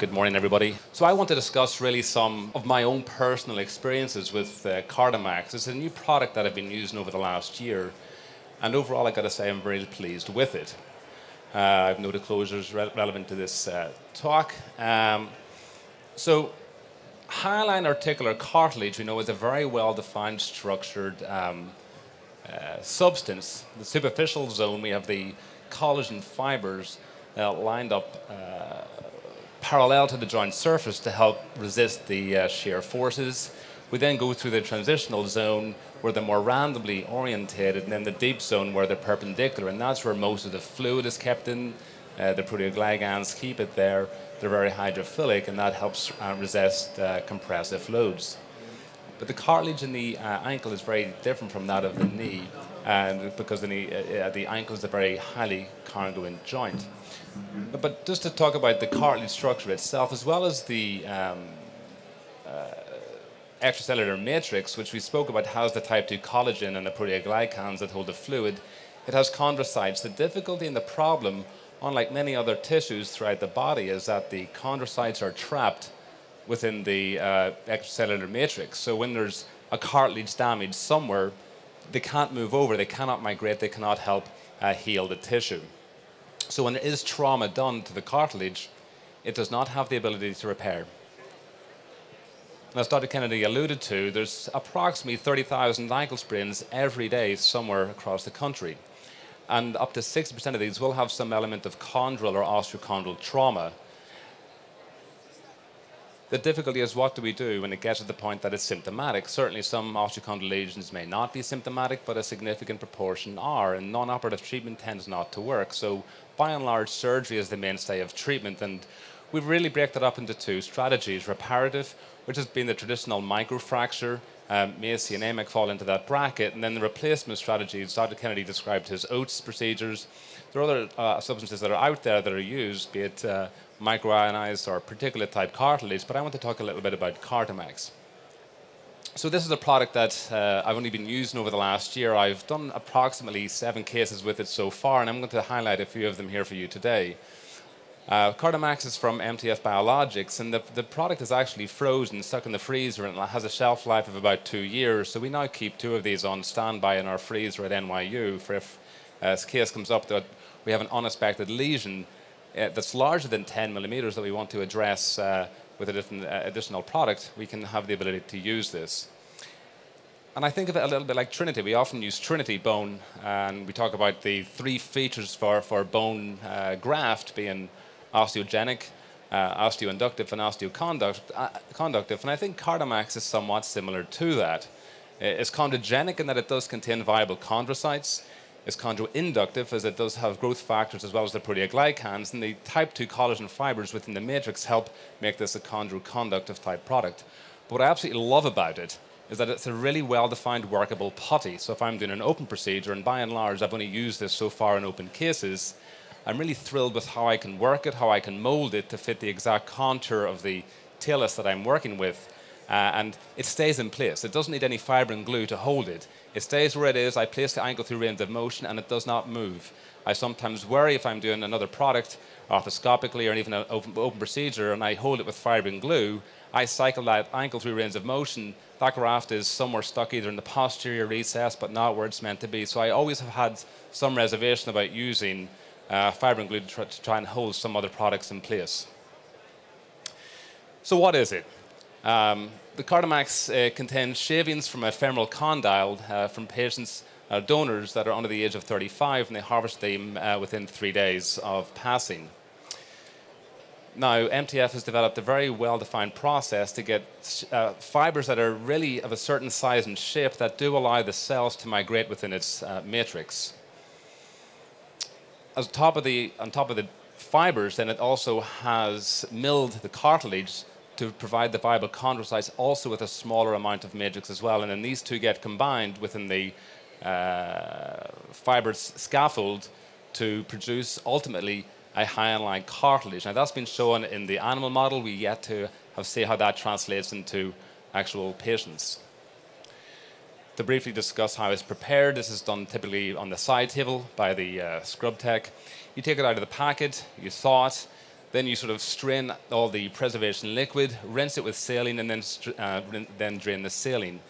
Good morning, everybody. So, I want to discuss really some of my own personal experiences with uh, CartiMax. It's a new product that I've been using over the last year, and overall, I got to say, I'm very pleased with it. Uh, I have no disclosures re- relevant to this uh, talk. Um, so, hyaline articular cartilage, we know, is a very well defined, structured um, uh, substance. The superficial zone, we have the collagen fibers uh, lined up uh, parallel to the joint surface to help resist the uh, shear forces. We then go through the transitional zone where they're more randomly orientated, and then the deep zone where they're perpendicular, and that's where most of the fluid is kept in. Uh, the proteoglycans keep it there. They're very hydrophilic, and that helps uh, resist uh, compressive loads. But the cartilage in the uh, ankle is very different from that of the knee, and because the, knee, uh, the ankle is a very highly congruent joint. But just to talk about the cartilage structure itself, as well as the um, uh, extracellular matrix, which we spoke about, has the type 2 collagen and the proteoglycans that hold the fluid. It has chondrocytes. The difficulty and the problem, unlike many other tissues throughout the body, is that the chondrocytes are trapped within the uh, extracellular matrix. So when there's a cartilage damage somewhere, they can't move over, they cannot migrate, they cannot help uh, heal the tissue. So when there is trauma done to the cartilage, it does not have the ability to repair. as Dr. Kennedy alluded to, there's approximately 30,000 ankle sprains every day somewhere across the country. And up to 60% of these will have some element of chondral or osteochondral trauma. The difficulty is what do we do when it gets to the point that it's symptomatic? Certainly, some osteochondral lesions may not be symptomatic, but a significant proportion are, and non operative treatment tends not to work. So, by and large, surgery is the mainstay of treatment, and we've really break that up into two strategies reparative, which has been the traditional microfracture. Um, MACI and AMIC fall into that bracket, and then the replacement strategies. Dr. Kennedy described his OATS procedures. There are other uh, substances that are out there that are used, be it uh, micronized or particulate type cartilage, but I want to talk a little bit about CartiMax. So this is a product that uh, I've only been using over the last year. I've done approximately seven cases with it so far, and I'm going to highlight a few of them here for you today. Uh, is from MTF Biologics, and the, the product is actually frozen, stuck in the freezer, and has a shelf life of about two years. So we now keep two of these on standby in our freezer at NYU for if uh, a case comes up that we have an unexpected lesion that's larger than 10 millimeters that we want to address uh, with a different, uh, additional product, we can have the ability to use this. And I think of it a little bit like Trinity. We often use Trinity bone, and we talk about the three features for, for bone uh, graft being osteogenic, uh, osteoinductive, and osteoconductive. Uh, and I think CartiMax is somewhat similar to that. It's chondrogenic in that it does contain viable chondrocytes is chondroinductive as it does have growth factors as well as the proteoglycans, and the type 2 collagen fibers within the matrix help make this a chondroconductive type product. But what I absolutely love about it is that it's a really well-defined workable putty. So if I'm doing an open procedure, and by and large I've only used this so far in open cases, I'm really thrilled with how I can work it, how I can mold it to fit the exact contour of the talus that I'm working with. Uh, and it stays in place. It doesn't need any fibrin glue to hold it. It stays where it is. I place the ankle through range of motion and it does not move. I sometimes worry if I'm doing another product arthroscopically or even an open, open procedure and I hold it with fibrin glue. I cycle that ankle through range of motion. That graft is somewhere stuck either in the posterior recess but not where it's meant to be. So I always have had some reservation about using uh, fibrin glue to try, to try and hold some other products in place. So what is it? Um, the CartiMax uh, contains shavings from a femoral condyle uh, from patients, uh, donors that are under the age of 35, and they harvest them uh, within three days of passing. Now, MTF has developed a very well defined process to get uh, fibers that are really of a certain size and shape that do allow the cells to migrate within its uh, matrix. Top of the, on top of the fibers, then it also has milled the cartilage to provide the viable chondrocytes also with a smaller amount of matrix as well. And then these two get combined within the uh, fibrous scaffold to produce ultimately a hyaline cartilage. Now that's been shown in the animal model. We yet to have see how that translates into actual patients. To briefly discuss how it's prepared, this is done typically on the side table by the uh, scrub tech. You take it out of the packet, you thaw it, Then you sort of strain all the preservation liquid, rinse it with saline, and then, uh, then drain the saline.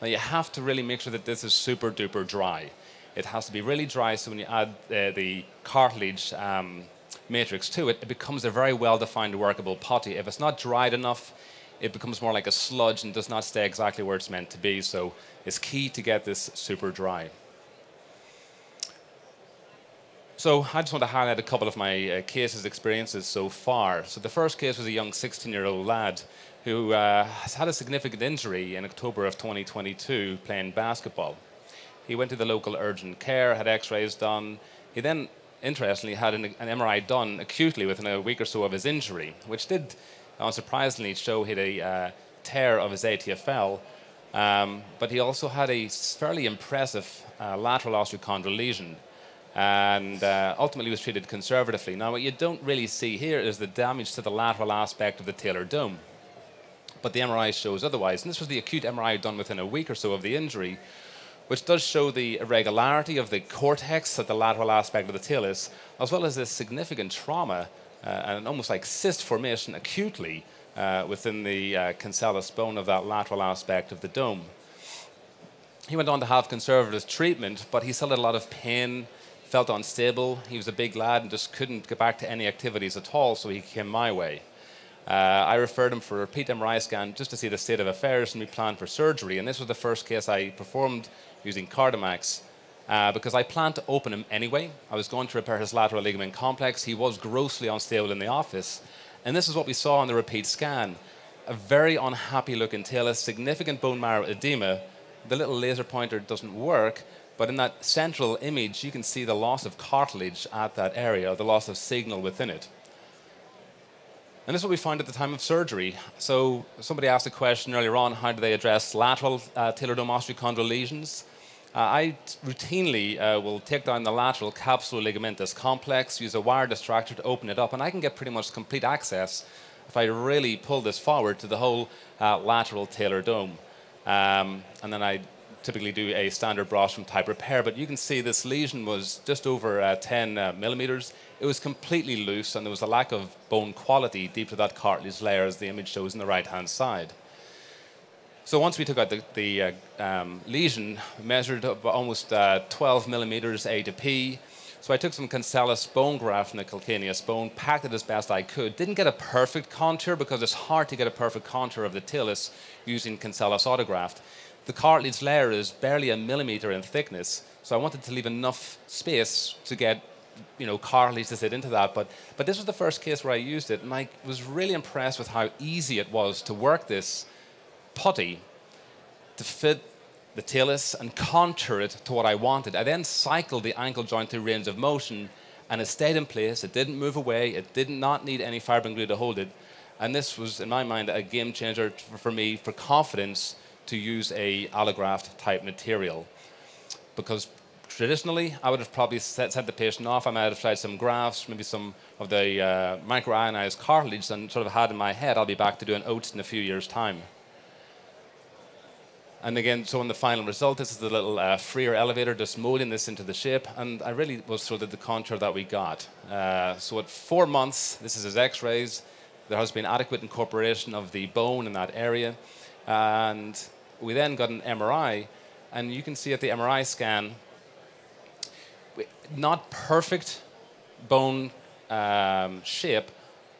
Now you have to really make sure that this is super duper dry. It has to be really dry so when you add uh, the cartilage um, matrix to it, it becomes a very well defined workable putty. If it's not dried enough, it becomes more like a sludge and does not stay exactly where it's meant to be. So it's key to get this super dry. So I just want to highlight a couple of my uh, cases experiences so far. So the first case was a young 16-year-old lad who uh, has had a significant injury in October of 2022 playing basketball. He went to the local urgent care, had x-rays done. He then, interestingly, had an, an MRI done acutely within a week or so of his injury, which did, unsurprisingly, show he had a uh, tear of his ATFL, um, but he also had a fairly impressive uh, lateral osteochondral lesion and uh, ultimately was treated conservatively. Now, what you don't really see here is the damage to the lateral aspect of the talar dome. But the MRI shows otherwise. And this was the acute MRI done within a week or so of the injury, which does show the irregularity of the cortex at the lateral aspect of the talus, as well as this significant trauma uh, and almost like cyst formation acutely uh, within the uh, cancellous bone of that lateral aspect of the dome. He went on to have conservative treatment, but he still had a lot of pain, felt unstable. He was a big lad and just couldn't get back to any activities at all, so he came my way. Uh, I referred him for a repeat MRI scan just to see the state of affairs, and we planned for surgery. And this was the first case I performed using CartiMax uh, because I planned to open him anyway. I was going to repair his lateral ligament complex. He was grossly unstable in the office. And this is what we saw on the repeat scan a very unhappy looking talus, significant bone marrow edema. The little laser pointer doesn't work, but in that central image, you can see the loss of cartilage at that area, the loss of signal within it. And this is what we found at the time of surgery. So somebody asked a question earlier on, how do they address lateral uh, dome osteochondral lesions? Uh, I routinely uh, will take down the lateral capsuloligamentous complex, use a wire distractor to open it up, and I can get pretty much complete access if I really pull this forward to the whole uh, lateral talar dome. Um, and then I typically do a standard Brostrom type repair, but you can see this lesion was just over uh, 10 uh, millimeters. It was completely loose, and there was a lack of bone quality deep to that cartilage layer, as the image shows on the right hand side. So once we took out the, the uh, um, lesion, measured almost uh, 12 millimeters A to P. So I took some cancellous bone graft from the calcaneus bone, packed it as best I could. Didn't get a perfect contour because it's hard to get a perfect contour of the talus using cancellous autograft the cartilage layer is barely a millimeter in thickness, so I wanted to leave enough space to get you know cartilage to sit into that. But but this was the first case where I used it, and I was really impressed with how easy it was to work this putty to fit the talus and contour it to what I wanted. I then cycled the ankle joint through range of motion, and it stayed in place. It didn't move away. It did not need any fibrin glue to hold it. And this was, in my mind, a game changer for me for confidence to use a allograft type material because traditionally I would have probably set, set, the patient off. I might have tried some grafts, maybe some of the uh, micronized cartilage, and sort of had in my head I'll be back to doing OATS in a few years' time. And again, so in the final result, this is the little uh, freer elevator just molding this into the shape, and I really was sort of the contour that we got. Uh, so at four months, this is his x-rays. There has been adequate incorporation of the bone in that area, and we then got an MRI, and you can see at the MRI scan, not perfect bone um, shape,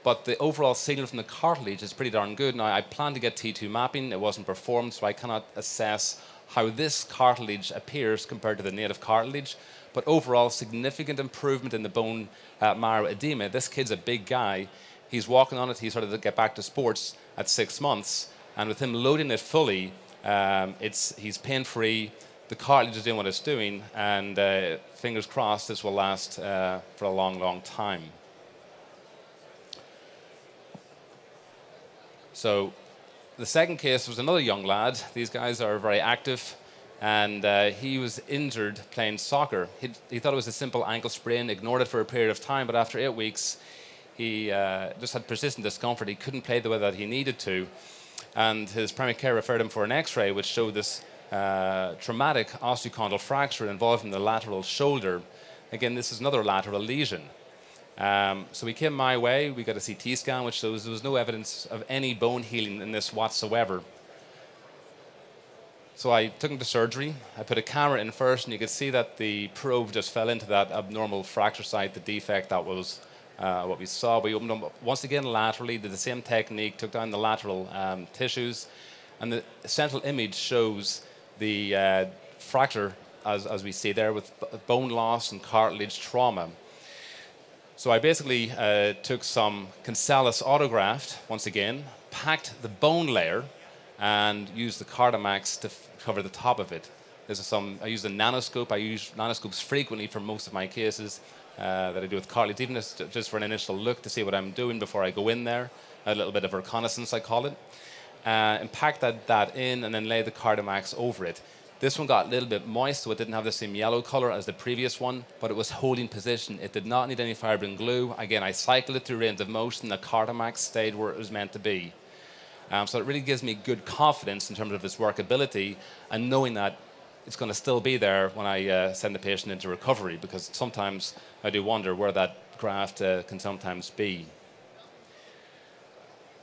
but the overall signal from the cartilage is pretty darn good. Now, I plan to get T2 mapping. It wasn't performed, so I cannot assess how this cartilage appears compared to the native cartilage. But overall, significant improvement in the bone uh, marrow edema. This kid's a big guy. He's walking on it. He's started to get back to sports at six months. And with him loading it fully, um, it's, he's pain free. The cartilage is doing what it's doing, and uh, fingers crossed this will last uh, for a long, long time. So, the second case was another young lad. These guys are very active, and uh, he was injured playing soccer. He, he thought it was a simple ankle sprain, ignored it for a period of time, but after eight weeks, he uh, just had persistent discomfort. He couldn't play the way that he needed to and his primary care referred him for an x-ray which showed this uh, traumatic osteochondral fracture involving the lateral shoulder. Again, this is another lateral lesion. Um, so we came my way. We got a CT scan, which shows there was no evidence of any bone healing in this whatsoever. So I took him to surgery. I put a camera in first, and you could see that the probe just fell into that abnormal fracture site, the defect that was uh, what we saw. We opened them once again laterally, did the same technique, took down the lateral um, tissues, and the central image shows the uh, fracture as, as we see there with bone loss and cartilage trauma. So I basically uh, took some Cancellous autograft, once again, packed the bone layer, and used the CartiMax to cover the top of it. This is some, I use a nanoscope. I use nanoscopes frequently for most of my cases uh, that I do with cartilage, even just, just for an initial look to see what I'm doing before I go in there. A little bit of reconnaissance, I call it. Uh, and pack that, that in and then lay the CartiMax over it. This one got a little bit moist, so it didn't have the same yellow color as the previous one, but it was holding position. It did not need any fibrin glue. Again, I cycled it through range of motion. The CartiMax stayed where it was meant to be. Um, so it really gives me good confidence in terms of its workability and knowing that it's going to still be there when I uh, send the patient into recovery because sometimes I do wonder where that graft uh, can sometimes be.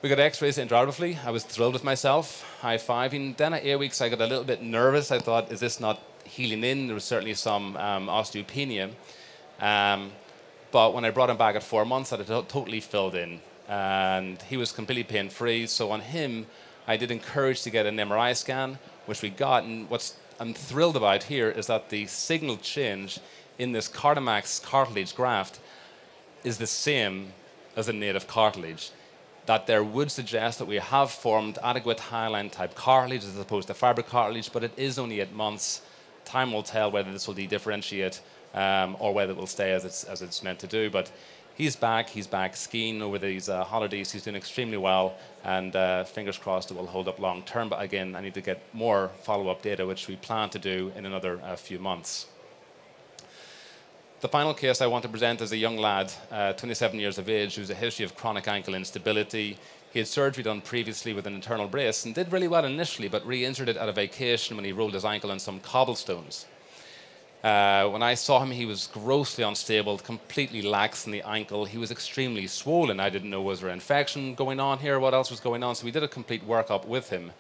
We got x-rays intraorally. I was thrilled with myself, high-fiving. Then at eight weeks, I got a little bit nervous. I thought, is this not healing in? There was certainly some um, osteopenia. Um, but when I brought him back at four months, that had totally filled in and he was completely pain free. So on him, I did encourage to get an MRI scan, which we got. And what I'm thrilled about here is that the signal change in this CartiMax cartilage graft is the same as a native cartilage. That there would suggest that we have formed adequate hyaline type cartilage as opposed to fiber cartilage, but it is only eight months. Time will tell whether this will de-differentiate um, or whether it will stay as it's, as it's meant to do. But he's back. He's back skiing over these uh, holidays. He's doing extremely well, and uh, fingers crossed it will hold up long term. But again, I need to get more follow up data, which we plan to do in another uh, few months. The final case I want to present is a young lad, uh, 27 years of age, who's a history of chronic ankle instability. He had surgery done previously with an internal brace and did really well initially, but re injured it at a vacation when he rolled his ankle on some cobblestones. Uh, when I saw him, he was grossly unstable, completely lax in the ankle. He was extremely swollen. I didn't know was there infection going on here, what else was going on. So we did a complete workup with him.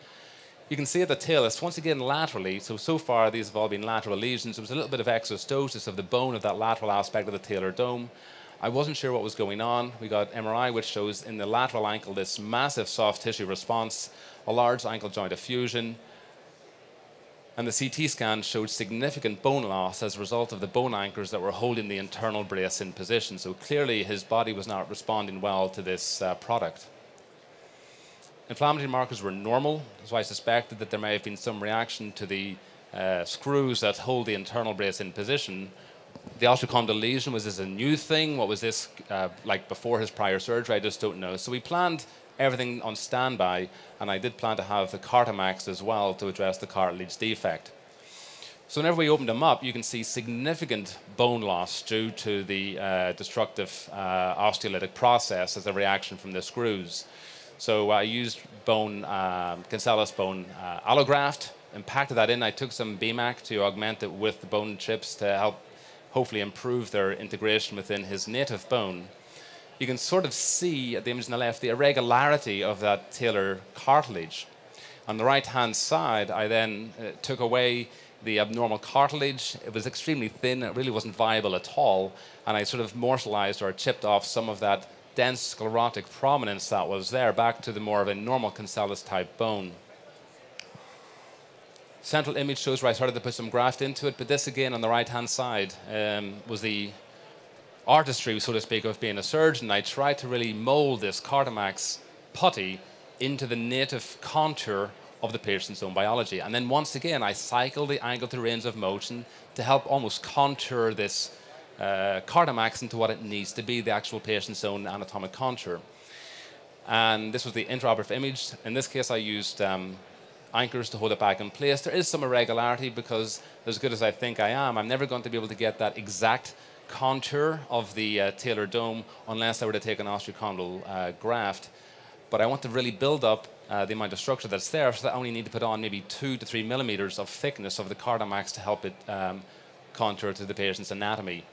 You can see at the talus, once again laterally, so so far these have all been lateral lesions. There was a little bit of exostosis of the bone of that lateral aspect of the talar dome. I wasn't sure what was going on. We got MRI, which shows in the lateral ankle this massive soft tissue response, a large ankle joint effusion, and the CT scan showed significant bone loss as a result of the bone anchors that were holding the internal brace in position. So clearly his body was not responding well to this uh, product. Inflammatory markers were normal, so I suspected that there may have been some reaction to the uh, screws that hold the internal brace in position. The osteochondral lesion, was this a new thing? What was this uh, like before his prior surgery? I just don't know. So we planned everything on standby, and I did plan to have the CartiMax as well to address the cartilage defect. So whenever we opened them up, you can see significant bone loss due to the uh, destructive uh, osteolytic process as a reaction from the screws. So I used bone, um, cancellous bone uh, allograft, impacted that in. I took some BMAC to augment it with the bone chips to help hopefully improve their integration within his native bone you can sort of see at the image on the left the irregularity of that talar cartilage. On the right hand side, I then uh, took away the abnormal cartilage. It was extremely thin, it really wasn't viable at all. And I sort of morselized or chipped off some of that dense sclerotic prominence that was there back to the more of a normal cancellous type bone. Central image shows where I started to put some graft into it, but this again on the right hand side um, was the artistry, so to speak, of being a surgeon, I tried to really mold this CartiMax putty into the native contour of the patient's own biology. And then once again, I cycle the angle to range of motion to help almost contour this uh, into what it needs to be, the actual patient's own anatomic contour. And this was the intraoperative image. In this case, I used um, anchors to hold it back in place. There is some irregularity because, as good as I think I am, I'm never going to be able to get that exact contour of the uh, talar dome unless I were to take an osteochondral uh, graft. But I want to really build up uh, the amount of structure that's there, so that I only need to put on maybe two to three millimeters of thickness of the CartiMax to help it um, contour to the patient's anatomy.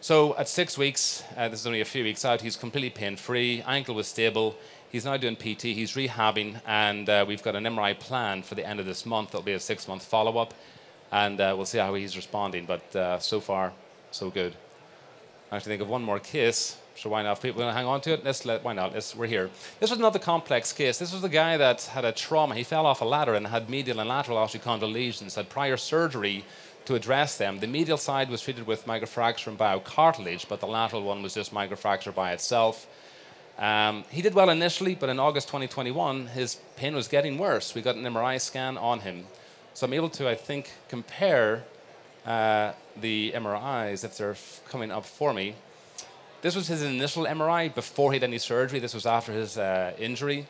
So at six weeks, uh, this is only a few weeks out, he's completely pain-free, ankle was stable, he's now doing PT, he's rehabbing, and uh, we've got an MRI plan for the end of this month. It'll be a six-month follow-up, and uh, we'll see how he's responding, but uh, so far, so good. I actually think of one more case, so why not? People are going to hang on to it, let's let, why not? Let's, we're here. This was another complex case. This was the guy that had a trauma. He fell off a ladder and had medial and lateral osteochondral lesions, had prior surgery to address them. The medial side was treated with microfracture and biocartilage, but the lateral one was just microfracture by itself. Um, he did well initially, but in August 2021, his pain was getting worse. We got an MRI scan on him. So I'm able to, I think, compare uh, the MRIs if they're coming up for me. This was his initial MRI before he had any surgery. This was after his uh, injury.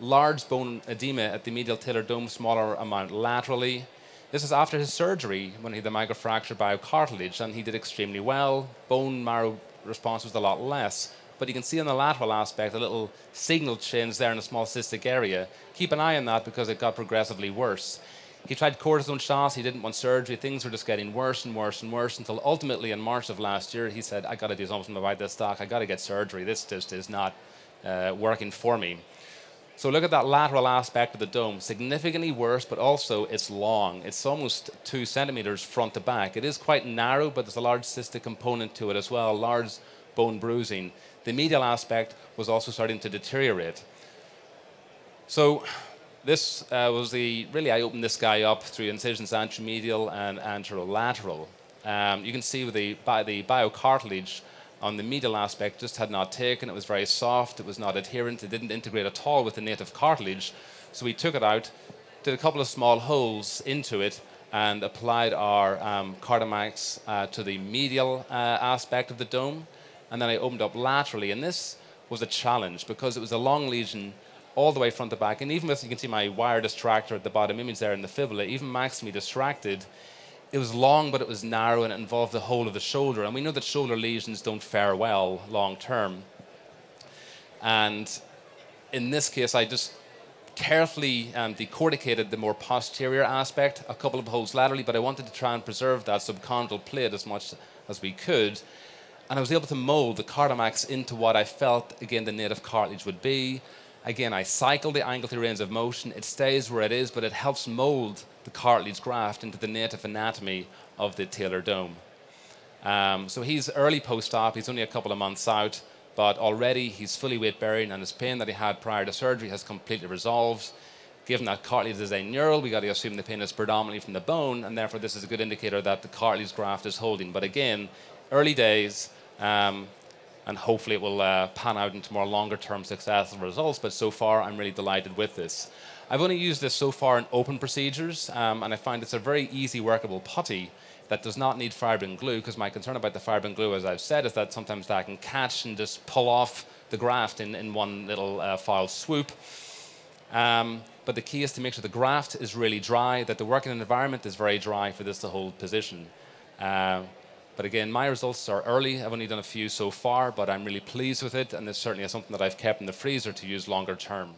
Large bone edema at the medial talar dome, smaller amount laterally. This is after his surgery when he had the microfracture biocartilage, and he did extremely well. Bone marrow response was a lot less. But you can see on the lateral aspect a little signal change there in a small cystic area. Keep an eye on that because it got progressively worse. He tried cortisone shots, he didn't want surgery, things were just getting worse and worse and worse until ultimately in March of last year he said, I gotta do something about this doc, I gotta get surgery, this just is not uh, working for me. So look at that lateral aspect of the dome, significantly worse, but also it's long. It's almost two centimeters front to back. It is quite narrow, but there's a large cystic component to it as well, large bone bruising. The medial aspect was also starting to deteriorate. So this uh, was the, really I opened this guy up through incisions anteromedial and anterolateral. Um, you can see with the, by the biocartilage on the medial aspect just had not taken. It was very soft. It was not adherent. It didn't integrate at all with the native cartilage. So we took it out, did a couple of small holes into it, and applied our um, uh, to the medial uh, aspect of the dome. And then I opened up laterally. And this was a challenge because it was a long lesion all the way front to back. And even with, you can see my wire distractor at the bottom image there in the fibula, even maximally distracted, it was long, but it was narrow and it involved the whole of the shoulder. And we know that shoulder lesions don't fare well long term. And in this case, I just carefully um, decorticated the more posterior aspect, a couple of holes laterally, but I wanted to try and preserve that subchondral plate as much as we could. And I was able to mold the CartiMax into what I felt, again, the native cartilage would be. Again, I cycle the angle through range of motion. It stays where it is, but it helps mold the cartilage graft into the native anatomy of the talar dome. Um, so he's early post-op. He's only a couple of months out, but already he's fully weight bearing, and his pain that he had prior to surgery has completely resolved. Given that cartilage is aneural, we got to assume the pain is predominantly from the bone, and therefore this is a good indicator that the cartilage graft is holding. But again, early days. Um, and hopefully it will uh, pan out into more longer term successful results. But so far, I'm really delighted with this. I've only used this so far in open procedures, um, and I find it's a very easy workable putty that does not need fibrin glue, because my concern about the fibrin glue, as I've said, is that sometimes that can catch and just pull off the graft in, in one little uh, file swoop. Um, but the key is to make sure the graft is really dry, that the working environment is very dry for this to hold position. Uh, but again, my results are early. I've only done a few so far, but I'm really pleased with it, and it's certainly something that I've kept in the freezer to use longer term.